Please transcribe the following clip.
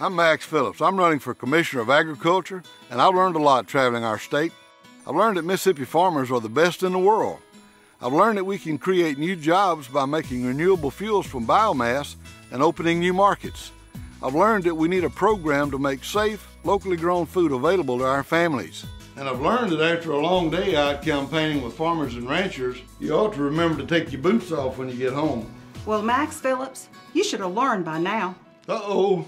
I'm Max Phillips. I'm running for Commissioner of Agriculture, and I've learned a lot traveling our state. I've learned that Mississippi farmers are the best in the world. I've learned that we can create new jobs by making renewable fuels from biomass and opening new markets. I've learned that we need a program to make safe, locally grown food available to our families. And I've learned that after a long day out campaigning with farmers and ranchers, you ought to remember to take your boots off when you get home. Well, Max Phillips, you should have learned by now. Uh-oh.